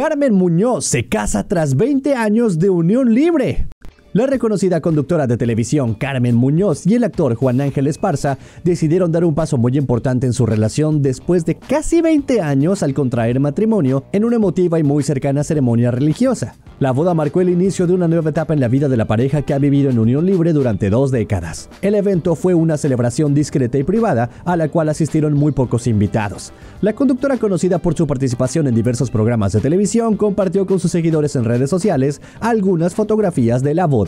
Carmen Muñoz se casa tras 20 años de unión libre. La reconocida conductora de televisión Carmen Muñoz y el actor Juan Ángel Esparza decidieron dar un paso muy importante en su relación después de casi 20 años al contraer matrimonio en una emotiva y muy cercana ceremonia religiosa. La boda marcó el inicio de una nueva etapa en la vida de la pareja que ha vivido en unión libre durante dos décadas. El evento fue una celebración discreta y privada a la cual asistieron muy pocos invitados. La conductora conocida por su participación en diversos programas de televisión compartió con sus seguidores en redes sociales algunas fotografías de la boda.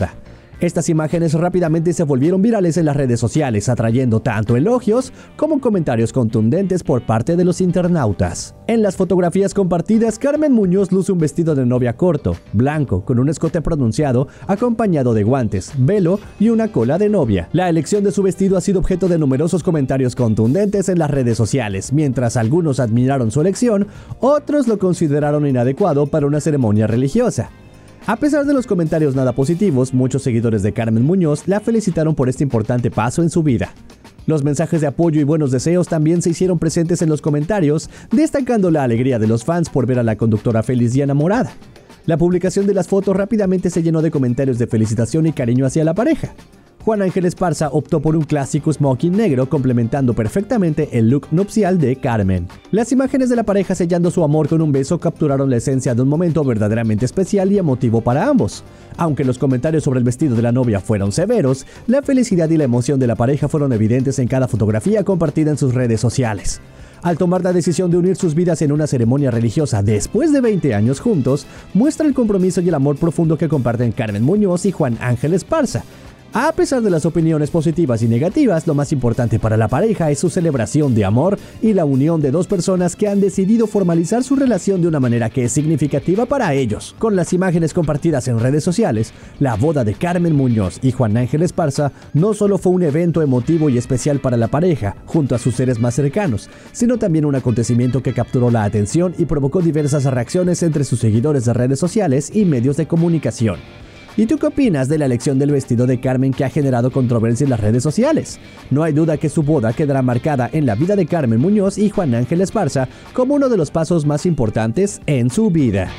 Estas imágenes rápidamente se volvieron virales en las redes sociales, atrayendo tanto elogios como comentarios contundentes por parte de los internautas. En las fotografías compartidas, Carmen Muñoz luce un vestido de novia corto, blanco, con un escote pronunciado, acompañado de guantes, velo y una cola de novia. La elección de su vestido ha sido objeto de numerosos comentarios contundentes en las redes sociales, mientras algunos admiraron su elección, otros lo consideraron inadecuado para una ceremonia religiosa. A pesar de los comentarios nada positivos, muchos seguidores de Carmen Muñoz la felicitaron por este importante paso en su vida. Los mensajes de apoyo y buenos deseos también se hicieron presentes en los comentarios, destacando la alegría de los fans por ver a la conductora feliz y enamorada. La publicación de las fotos rápidamente se llenó de comentarios de felicitación y cariño hacia la pareja. Juan Ángel Esparza optó por un clásico smoking negro complementando perfectamente el look nupcial de Carmen. Las imágenes de la pareja sellando su amor con un beso capturaron la esencia de un momento verdaderamente especial y emotivo para ambos. Aunque los comentarios sobre el vestido de la novia fueron severos, la felicidad y la emoción de la pareja fueron evidentes en cada fotografía compartida en sus redes sociales. Al tomar la decisión de unir sus vidas en una ceremonia religiosa después de 20 años juntos, muestra el compromiso y el amor profundo que comparten Carmen Muñoz y Juan Ángel Esparza, a pesar de las opiniones positivas y negativas, lo más importante para la pareja es su celebración de amor y la unión de dos personas que han decidido formalizar su relación de una manera que es significativa para ellos. Con las imágenes compartidas en redes sociales, la boda de Carmen Muñoz y Juan Ángel Esparza no solo fue un evento emotivo y especial para la pareja, junto a sus seres más cercanos, sino también un acontecimiento que capturó la atención y provocó diversas reacciones entre sus seguidores de redes sociales y medios de comunicación. ¿Y tú qué opinas de la elección del vestido de Carmen que ha generado controversia en las redes sociales? No hay duda que su boda quedará marcada en la vida de Carmen Muñoz y Juan Ángel Esparza como uno de los pasos más importantes en su vida.